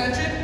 extension.